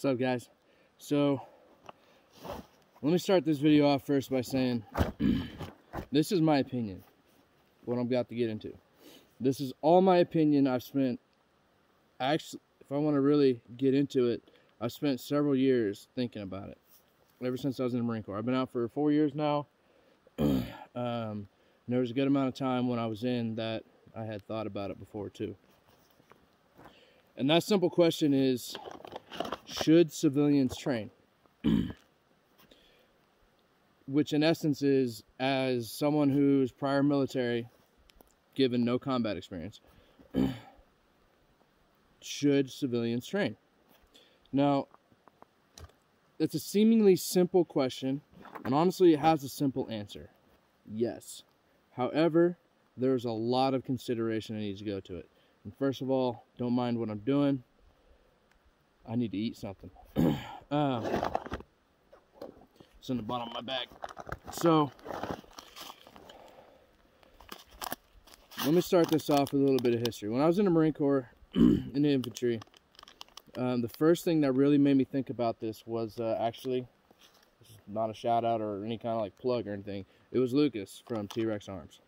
What's up, guys? So, let me start this video off first by saying this is my opinion, what I'm about to get into. This is all my opinion. I've spent, actually, if I want to really get into it, I've spent several years thinking about it. Ever since I was in the Marine Corps. I've been out for four years now. um, there was a good amount of time when I was in that I had thought about it before, too. And that simple question is should civilians train? Which, in essence, is as someone who's prior military, given no combat experience, should civilians train? Now, it's a seemingly simple question, and honestly, it has a simple answer yes. However, there's a lot of consideration that needs to go to it. And first of all, don't mind what I'm doing. I need to eat something. um, it's in the bottom of my bag. So, let me start this off with a little bit of history. When I was in the Marine Corps, in the infantry, um, the first thing that really made me think about this was uh, actually, this is not a shout out or any kind of like plug or anything. It was Lucas from T Rex Arms.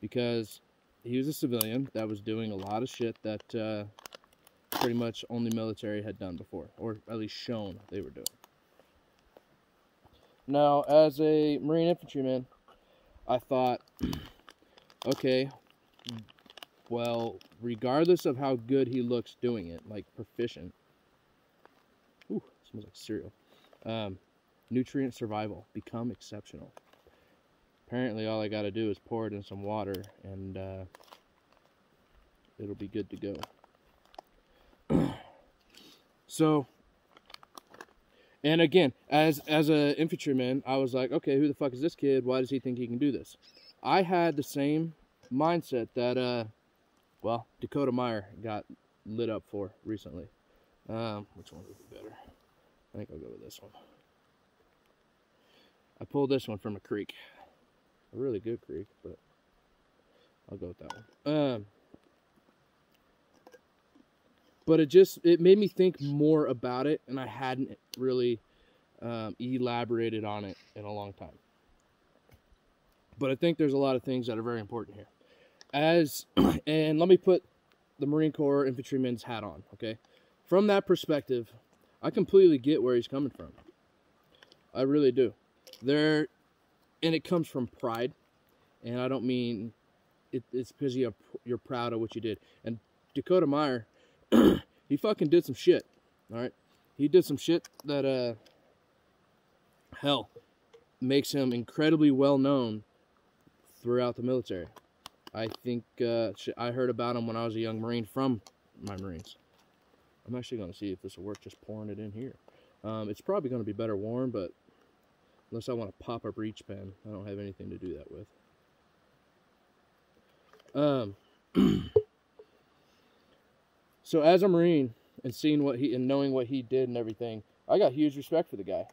Because he was a civilian that was doing a lot of shit that uh, pretty much only military had done before, or at least shown they were doing. Now, as a Marine infantryman, I thought, okay, well, regardless of how good he looks doing it, like proficient, ooh, smells like cereal. Um, nutrient survival, become exceptional. Apparently, all I got to do is pour it in some water, and uh, it'll be good to go. So, and again, as as a infantryman, I was like, okay, who the fuck is this kid? Why does he think he can do this? I had the same mindset that uh, well, Dakota Meyer got lit up for recently. Um, which one would be better? I think I'll go with this one. I pulled this one from a creek. A really good creek, but I'll go with that one. Um, but it just it made me think more about it, and I hadn't really um, elaborated on it in a long time. But I think there's a lot of things that are very important here as and let me put the Marine Corps infantryman's hat on, okay? From that perspective, I completely get where he's coming from. I really do. There and it comes from pride. And I don't mean it, it's because you have, you're proud of what you did. And Dakota Meyer, he fucking did some shit. All right, he did some shit that uh, hell, makes him incredibly well known throughout the military. I think uh, I heard about him when I was a young Marine from my Marines. I'm actually going to see if this will work just pouring it in here. Um, it's probably going to be better warm, but unless I want to pop a breach pen, I don't have anything to do that with. Um, so as a Marine and seeing what he and knowing what he did and everything, I got huge respect for the guy.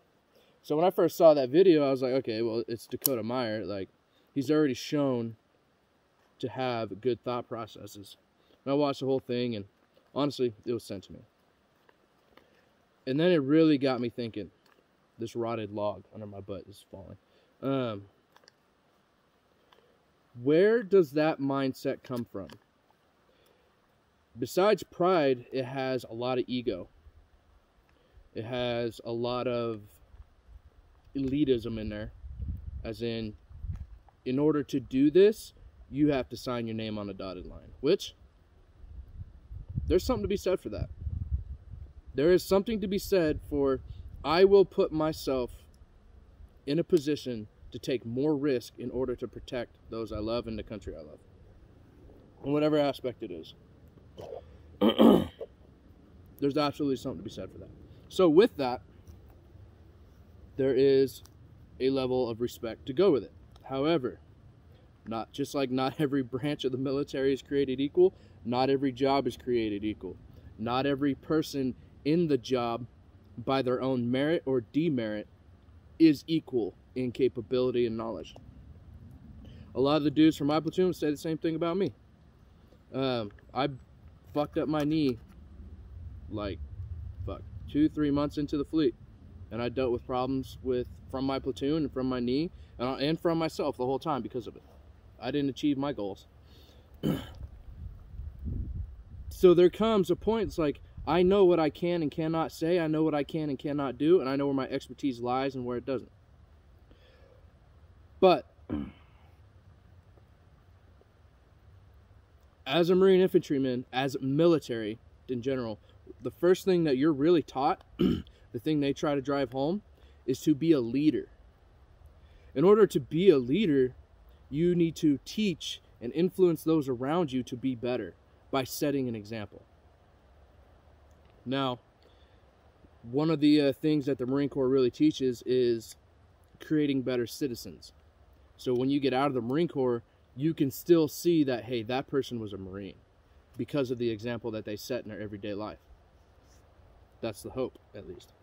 So when I first saw that video, I was like, okay, well, it's Dakota Meyer. Like, he's already shown to have good thought processes. And I watched the whole thing, and honestly, it was sent to me. And then it really got me thinking. This rotted log under my butt is falling. Um, where does that mindset come from? Besides pride, it has a lot of ego. It has a lot of elitism in there. As in, in order to do this, you have to sign your name on a dotted line, which there's something to be said for that. There is something to be said for I will put myself in a position to take more risk in order to protect those I love and the country I love. In whatever aspect it is. There's absolutely something to be said for that. So with that, there is a level of respect to go with it. However, not just like not every branch of the military is created equal, not every job is created equal. Not every person in the job by their own merit or demerit is equal in capability and knowledge. A lot of the dudes from my platoon say the same thing about me. Um, I fucked up my knee like fuck two, three months into the fleet, and I dealt with problems with from my platoon and from my knee and, uh, and from myself the whole time because of it. I didn't achieve my goals. so there comes a point. It's like I know what I can and cannot say. I know what I can and cannot do, and I know where my expertise lies and where it doesn't. But as a Marine infantryman, as military in general, the first thing that you're really taught, the thing they try to drive home, is to be a leader. In order to be a leader, you need to teach and influence those around you to be better by setting an example. Now, one of the uh, things that the Marine Corps really teaches is creating better citizens. So when you get out of the Marine Corps, you can still see that, hey, that person was a Marine because of the example that they set in their everyday life. That's the hope, at least.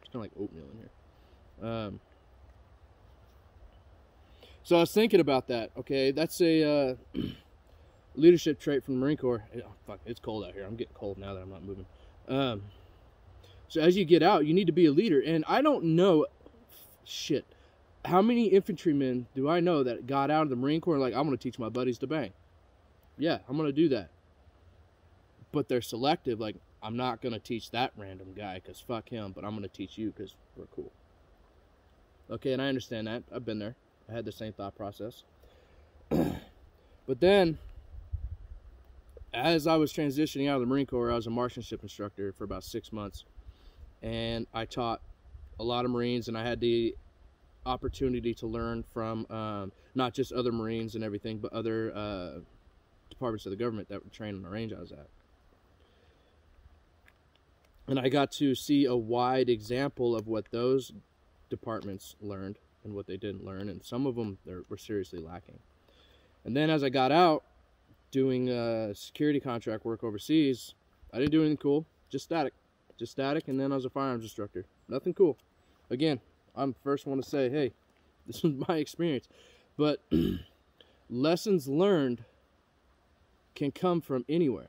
It's kind of like oatmeal in here. Um, so I was thinking about that. Okay, that's a uh, leadership trait from the Marine Corps. Oh, fuck, it's cold out here. I'm getting cold now that I'm not moving. Um, so as you get out, you need to be a leader. And I don't know, shit, how many infantrymen do I know that got out of the Marine Corps like, I'm going to teach my buddies to bang? Yeah, I'm going to do that. But they're selective. Like, I'm not going to teach that random guy because fuck him, but I'm going to teach you because we're cool. Okay, and I understand that. I've been there. I had the same thought process. but then, as I was transitioning out of the Marine Corps, I was a marksmanship instructor for about six months. And I taught a lot of Marines, and I had the opportunity to learn from um, not just other Marines and everything, but other uh, departments of the government that were trained on the range I was at. And I got to see a wide example of what those departments learned and what they didn't learn, and some of them were seriously lacking. And then as I got out doing uh, security contract work overseas, I didn't do anything cool, just static. Just static, and then I was a firearms instructor. Nothing cool. Again, I'm first one to say, hey, this was my experience. But lessons learned can come from anywhere.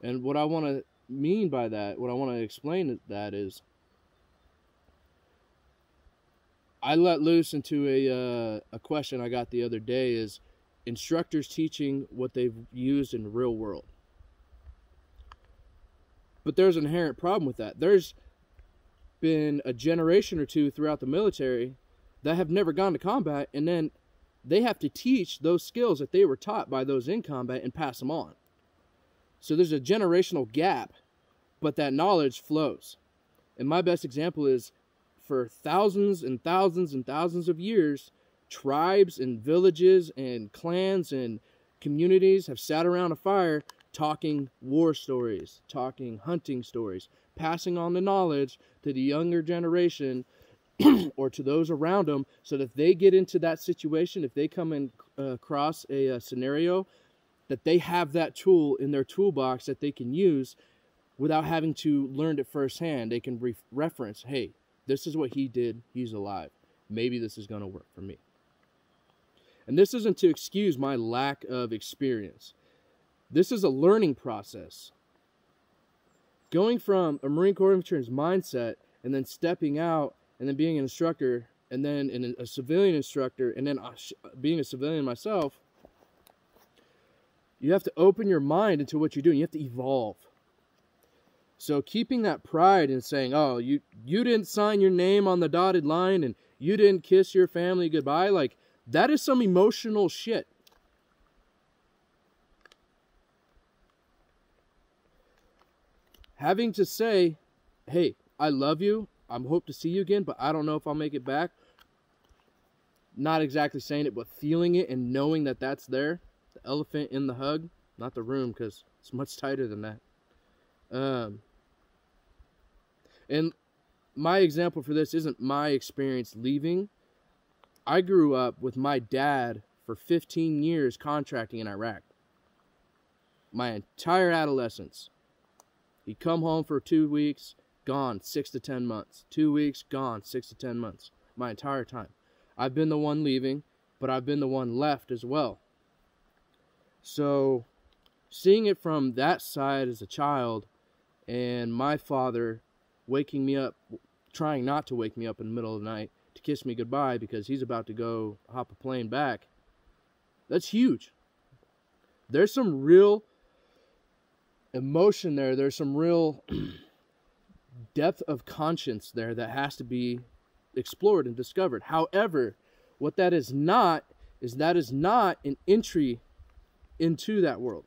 And what I want to mean by that, what I want to explain that is, I let loose into a uh, a question I got the other day is instructors teaching what they've used in the real world. But there's an inherent problem with that. There's been a generation or two throughout the military that have never gone to combat and then they have to teach those skills that they were taught by those in combat and pass them on. So there's a generational gap, but that knowledge flows. And my best example is for thousands and thousands and thousands of years, tribes and villages and clans and communities have sat around a fire talking war stories, talking hunting stories, passing on the knowledge to the younger generation or to those around them so that if they get into that situation, if they come in, uh, across a, a scenario, that they have that tool in their toolbox that they can use without having to learn it firsthand. They can re- reference, hey, this is what he did. He's alive. Maybe this is going to work for me. And this isn't to excuse my lack of experience. This is a learning process. Going from a Marine Corps infantryman's mindset and then stepping out and then being an instructor and then a civilian instructor and then uh, uh, being a civilian myself, you have to open your mind into what you're doing. You have to evolve. So keeping that pride and saying, "Oh, you you didn't sign your name on the dotted line and you didn't kiss your family goodbye," like that is some emotional shit. Having to say, "Hey, I love you. I hope to see you again, but I don't know if I'll make it back." Not exactly saying it, but feeling it and knowing that that's there. The elephant in the hug, not the room, because it's much tighter than that. Um, and my example for this isn't my experience leaving. I grew up with my dad for 15 years contracting in Iraq. My entire adolescence. He'd come home for two weeks, gone six to 10 months. Two weeks, gone six to 10 months. My entire time. I've been the one leaving, but I've been the one left as well. So, seeing it from that side as a child, and my father waking me up, trying not to wake me up in the middle of the night to kiss me goodbye because he's about to go hop a plane back. That's huge. There's some real emotion there. There's some real depth of conscience there that has to be explored and discovered. However, what that is not is that is not an entry into that world.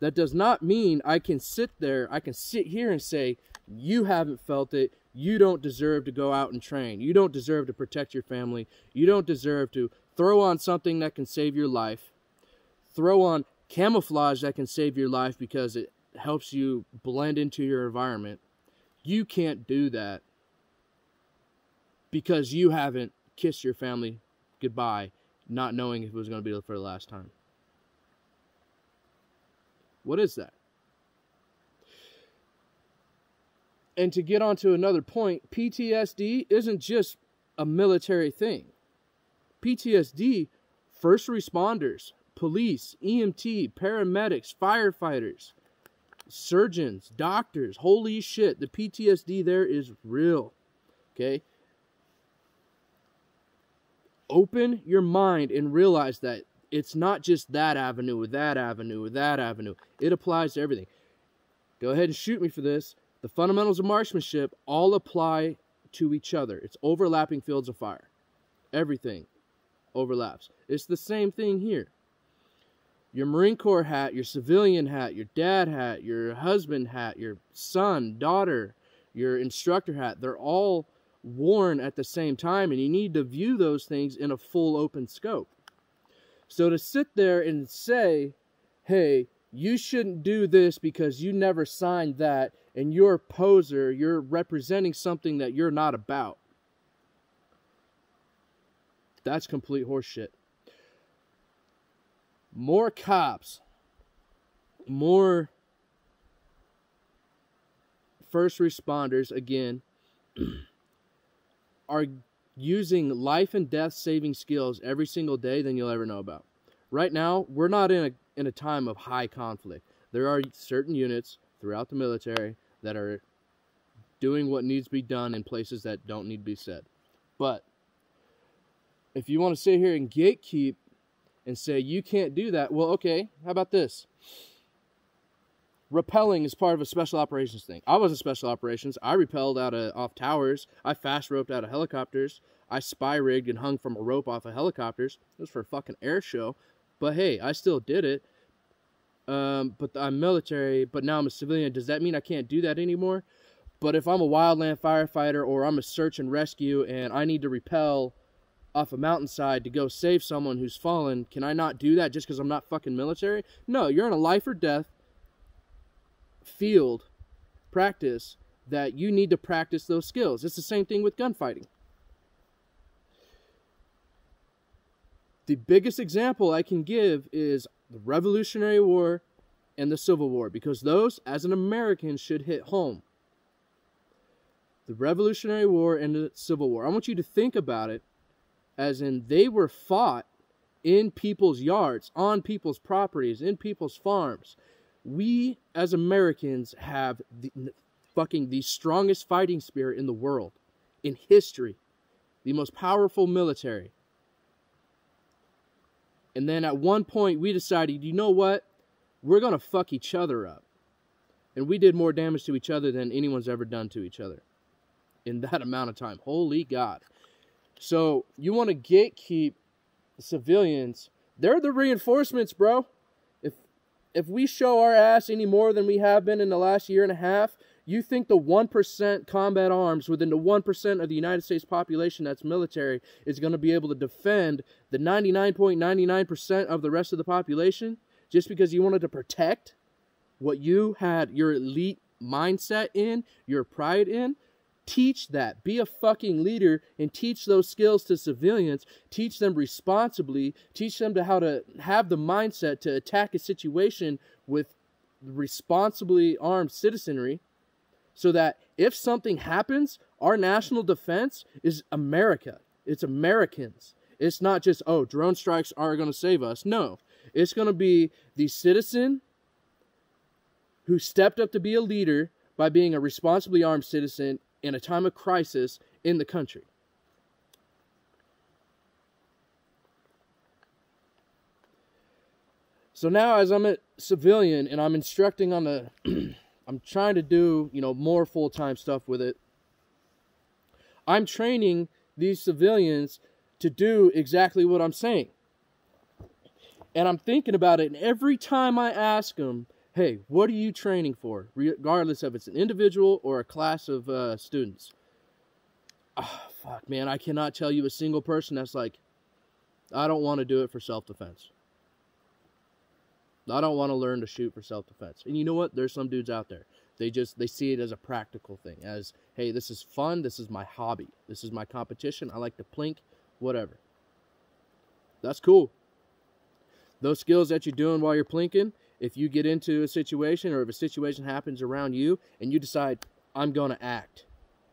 That does not mean I can sit there, I can sit here and say, you haven't felt it. You don't deserve to go out and train. You don't deserve to protect your family. You don't deserve to throw on something that can save your life. Throw on camouflage that can save your life because it helps you blend into your environment. You can't do that because you haven't kissed your family goodbye, not knowing if it was going to be for the last time. What is that? And to get on to another point, PTSD isn't just a military thing. PTSD, first responders, police, EMT, paramedics, firefighters, surgeons, doctors, holy shit, the PTSD there is real. Okay? Open your mind and realize that it's not just that avenue or that avenue or that avenue. It applies to everything. Go ahead and shoot me for this. The fundamentals of marksmanship all apply to each other. It's overlapping fields of fire. Everything overlaps. It's the same thing here. Your Marine Corps hat, your civilian hat, your dad hat, your husband hat, your son, daughter, your instructor hat, they're all worn at the same time, and you need to view those things in a full open scope. So to sit there and say, hey, you shouldn't do this because you never signed that and you're a poser, you're representing something that you're not about. That's complete horseshit. More cops, more first responders, again, are using life and death saving skills every single day than you'll ever know about. Right now, we're not in a in a time of high conflict. There are certain units throughout the military that are doing what needs to be done in places that don't need to be said. But if you want to sit here and gatekeep and say you can't do that, well, okay, how about this? Repelling is part of a special operations thing. I was a special operations. I repelled out of off towers. I fast roped out of helicopters. I SPIE rigged and hung from a rope off of helicopters. It was for a fucking air show. But hey, I still did it. Um, but I'm military, but now I'm a civilian. Does that mean I can't do that anymore? But if I'm a wildland firefighter or I'm a search and rescue and I need to repel off a mountainside to go save someone who's fallen, can I not do that just because I'm not fucking military? No, you're in a life or death field practice that you need to practice those skills. It's the same thing with gunfighting. The biggest example I can give is the Revolutionary War and the Civil War because those, as an American, should hit home. The Revolutionary War and the Civil War. I want you to think about it as in they were fought in people's yards, on people's properties, in people's farms. We, as Americans, have the, fucking the strongest fighting spirit in the world, in history, the most powerful military. And then at one point, we decided, you know what? We're going to fuck each other up. And we did more damage to each other than anyone's ever done to each other in that amount of time. Holy God. So you want to gatekeep civilians. They're the reinforcements, bro. If if we show our ass any more than we have been in the last year and a half, you think the 1% combat arms within the 1% of the United States population that's military is going to be able to defend the 99.99% of the rest of the population just because you wanted to protect what you had your elite mindset in, your pride in? Teach that. Be a fucking leader and teach those skills to civilians. Teach them responsibly. Teach them to how to have the mindset to attack a situation with responsibly armed citizenry so that if something happens, our national defense is America. It's Americans. It's not just, oh, drone strikes are going to save us. No, it's going to be the citizen who stepped up to be a leader by being a responsibly armed citizen in a time of crisis in the country. So now, as I'm a civilian and I'm instructing on the, I'm trying to do, you know, more full time stuff with it. I'm training these civilians to do exactly what I'm saying. And I'm thinking about it, and every time I ask them, hey, what are you training for? Regardless of it's an individual or a class of uh, students. Oh, fuck, man, I cannot tell you a single person that's like, I don't want to do it for self defense. I don't want to learn to shoot for self-defense. And you know what? There's some dudes out there. They just they see it as a practical thing. As, hey, this is fun, this is my hobby. This is my competition. I like to plink, whatever. That's cool. Those skills that you're doing while you're plinking, if you get into a situation or if a situation happens around you and you decide, I'm going to act.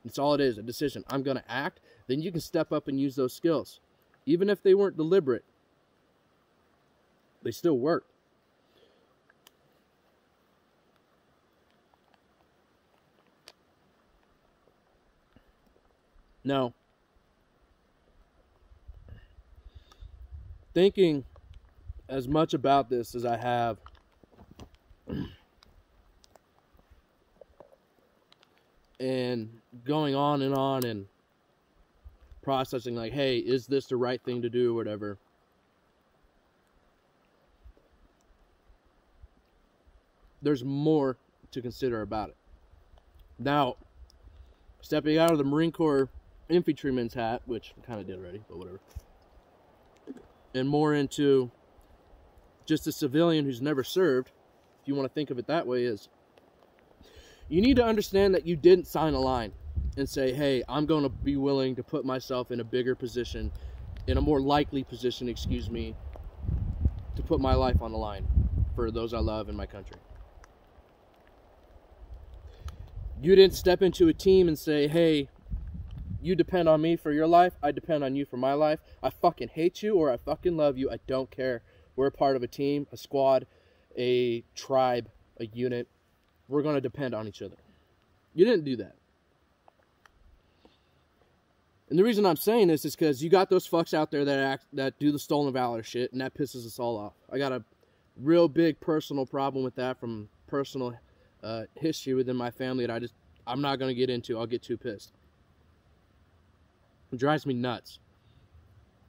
That's all it is, a decision. I'm going to act. Then you can step up and use those skills. Even if they weren't deliberate, they still work. Now, thinking as much about this as I have, and going on and on and processing, like, hey, is this the right thing to do, or whatever. There's more to consider about it. Now, stepping out of the Marine Corps infantryman's hat, which I kind of did already, but whatever. And more into just a civilian who's never served, if you want to think of it that way, is you need to understand that you didn't sign a line and say, hey, I'm going to be willing to put myself in a bigger position, in a more likely position, excuse me, to put my life on the line for those I love in my country. You didn't step into a team and say, hey, you depend on me for your life. I depend on you for my life. I fucking hate you or I fucking love you. I don't care. We're a part of a team, a squad, a tribe, a unit. We're going to depend on each other. You didn't do that. And the reason I'm saying this is because you got those fucks out there that act that do the stolen valor shit, and that pisses us all off. I got a real big personal problem with that from personal uh, history within my family that I just I'm not gonna get into. I'll get too pissed. It drives me nuts.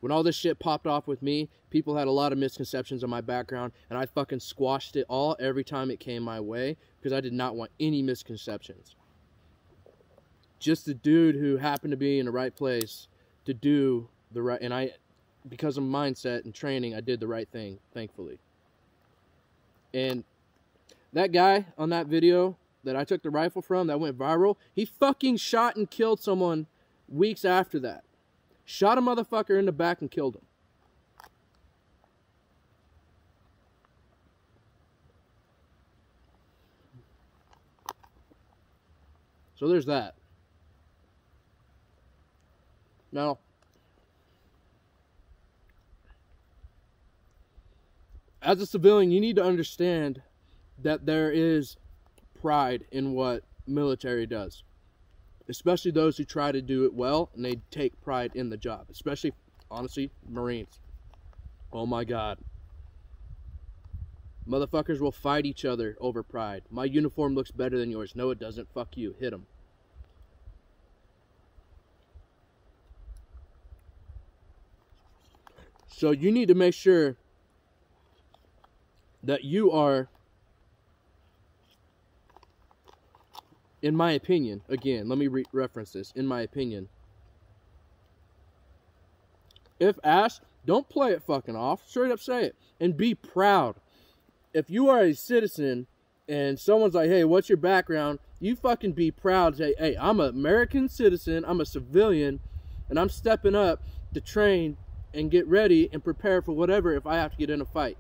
When all this shit popped off with me, people had a lot of misconceptions on my background, and I fucking squashed it all every time it came my way because I did not want any misconceptions. Just a dude who happened to be in the right place to do the right, and I, because of mindset and training, I did the right thing, thankfully. And that guy on that video that I took the rifle from that went viral, he fucking shot and killed someone weeks after that. Shot a motherfucker in the back and killed him. So there's that. Now, as a civilian, you need to understand that there is pride in what military does especially those who try to do it well and they take pride in the job, especially, honestly, Marines. Oh my God. Motherfuckers will fight each other over pride. My uniform looks better than yours. No, it doesn't. Fuck you. Hit them. So you need to make sure that you are in my opinion, again, let me re reference this. In my opinion, if asked, don't play it fucking off. Straight up say it and be proud. If you are a citizen and someone's like, hey, what's your background? You fucking be proud. Say, hey, I'm an American citizen, I'm a civilian, and I'm stepping up to train and get ready and prepare for whatever if I have to get in a fight.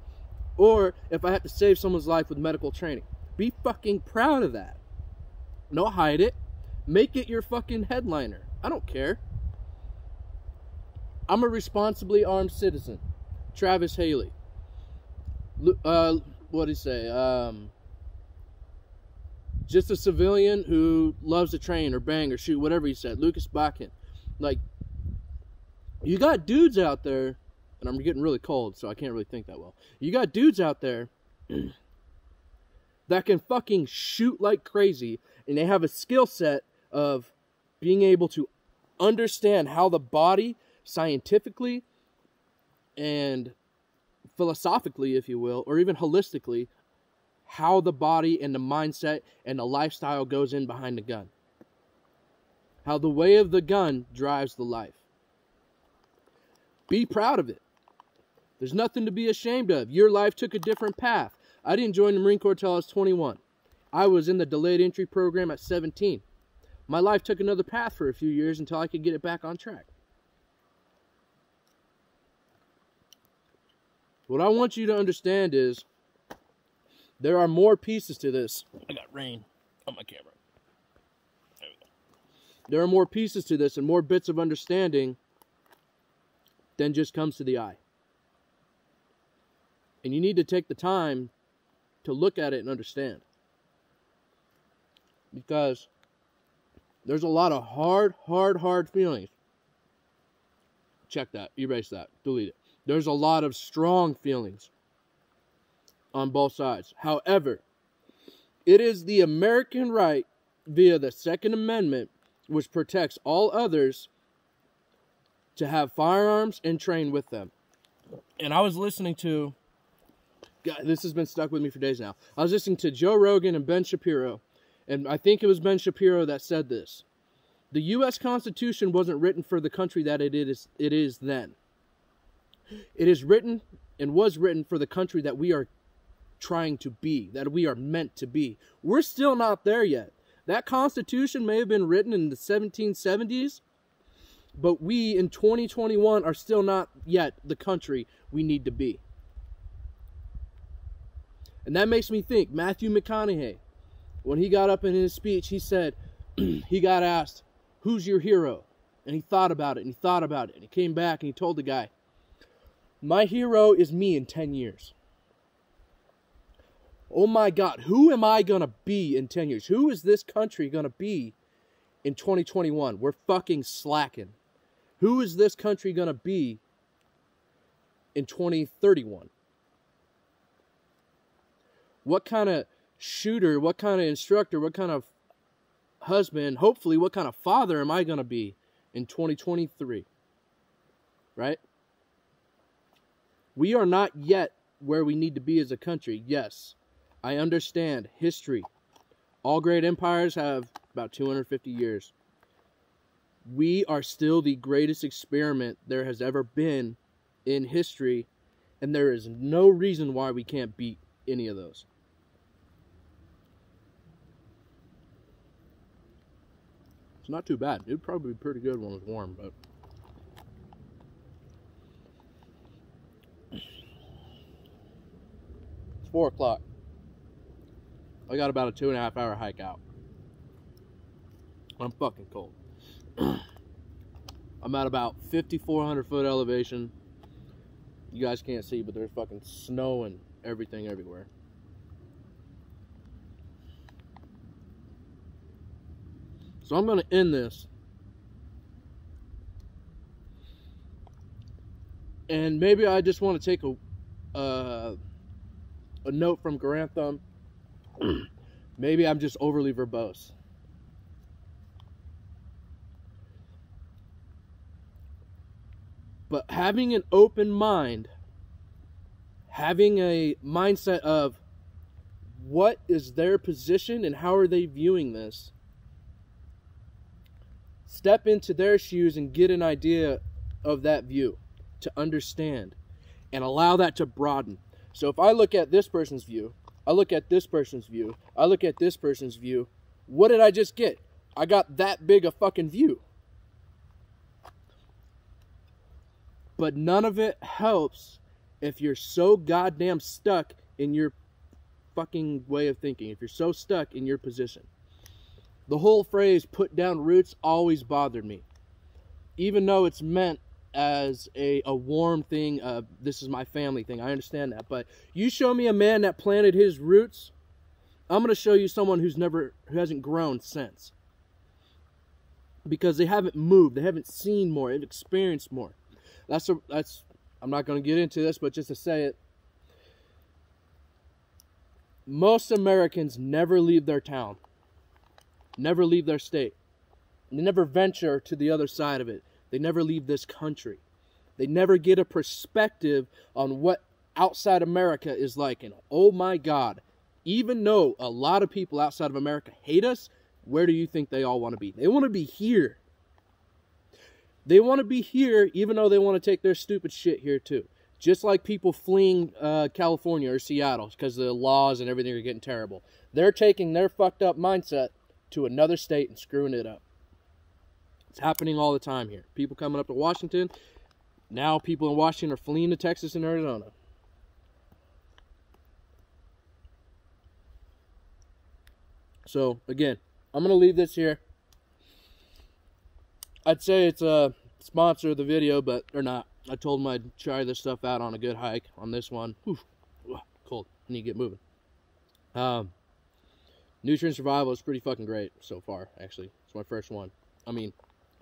Or if I have to save someone's life with medical training. Be fucking proud of that. No, hide it. Make it your fucking headliner. I don't care. I'm a responsibly armed citizen. Travis Haley. Uh, what did he say? Um, just a civilian who loves to train or bang or shoot, whatever he said. Lucas Botkin. Like, you got dudes out there, and I'm getting really cold, so I can't really think that well. You got dudes out there that can fucking shoot like crazy, and they have a skill set of being able to understand how the body scientifically and philosophically, if you will, or even holistically, how the body and the mindset and the lifestyle goes in behind the gun. How the way of the gun drives the life. Be proud of it. There's nothing to be ashamed of. Your life took a different path. I didn't join the Marine Corps until I was 21. I was in the delayed entry program at 17. My life took another path for a few years until I could get it back on track. What I want you to understand is there are more pieces to this. I got rain on my camera. There, there are more pieces to this and more bits of understanding than just comes to the eye. And you need to take the time to look at it and understand. Because there's a lot of hard, hard, hard feelings. Check that. Erase that. Delete it. There's a lot of strong feelings on both sides. However, it is the American right via the Second Amendment which protects all others to have firearms and train with them. And I was listening to this has been stuck with me for days now. I was listening to Joe Rogan and Ben Shapiro, and I think it was Ben Shapiro that said this. The US Constitution wasn't written for the country that it is it is then. It is written and was written for the country that we are trying to be, that we are meant to be. We're still not there yet. That Constitution may have been written in the 1770s, but we in 2021 are still not yet the country we need to be. And that makes me think Matthew McConaughey, when he got up in his speech, he said, he got asked, Who's your hero? And he thought about it and he thought about it and he came back and he told the guy, My hero is me in 10 years. Oh my God, who am I going to be in 10 years? Who is this country going to be in 2021? We're fucking slacking. Who is this country going to be in 2031? What kind of shooter, what kind of instructor, what kind of husband, hopefully, what kind of father am I going to be in 2023? Right? We are not yet where we need to be as a country. Yes, I understand history. All great empires have about 250 years. We are still the greatest experiment there has ever been in history, and there is no reason why we can't beat any of those. It's not too bad. It'd probably be pretty good when it's warm, but. It's 4 o'clock. I got about a two and a half hour hike out. I'm fucking cold. I'm at about 5,400 foot elevation. You guys can't see, but there's fucking snow and everything everywhere. So I'm going to end this. And maybe I just want to take a uh, a note from Garand Thumb. maybe I'm just overly verbose. But having an open mind, having a mindset of what is their position and how are they viewing this, step into their shoes and get an idea of that view to understand and allow that to broaden. So if I look at this person's view, I look at this person's view, I look at this person's view, what did I just get? I got that big a fucking view. But none of it helps if you're so goddamn stuck in your fucking way of thinking, if you're so stuck in your position. The whole phrase put down roots always bothered me. Even though it's meant as a, a warm thing, uh, this is my family thing, I understand that. But you show me a man that planted his roots I'm going to show you someone who's never who hasn't grown since. Because they haven't moved, they haven't seen more, they've experienced more. That's a, that's I'm not going to get into this, but just to say it, most Americans never leave their town, never leave their state. They never venture to the other side of it. They never leave this country. They never get a perspective on what outside America is like. And oh my God, even though a lot of people outside of America hate us, where do you think they all want to be? They want to be here. They want to be here, even though they want to take their stupid shit here too. Just like people fleeing uh, California or Seattle because the laws and everything are getting terrible. They're taking their fucked up mindset to another state and screwing it up. It's happening all the time here. People coming up to Washington. Now people in Washington are fleeing to Texas and Arizona. So, again, I'm going to leave this here. I'd say it's a sponsor of the video, but or not. I told them I'd try this stuff out on a good hike on this one. Whew, cold. I need to get moving. Um, Nutrient Survival is pretty fucking great so far, actually. It's my first one. I mean,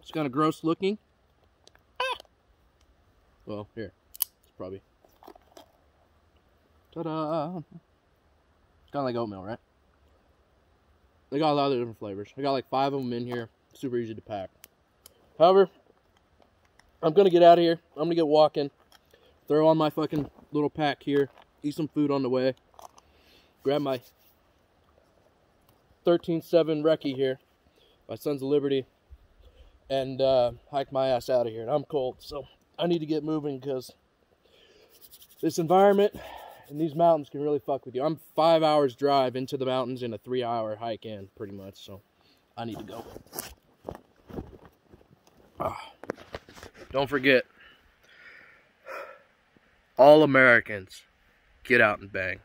it's kind of gross looking. Ah! Well, here. It's probably... Ta-da! Kind of like oatmeal, right? They got a lot of different flavors. I got like five of them in here. Super easy to pack. However, I'm going to get out of here. I'm going to get walking. Throw on my fucking little pack here. Eat some food on the way. Grab my 13.7 Recce here. My Sons of Liberty. And uh, hike my ass out of here. And I'm cold. So I need to get moving because this environment and these mountains can really fuck with you. I'm five hours drive into the mountains and a three hour hike in, pretty much. So I need to go. Ah. Don't forget, all Americans get out and bang.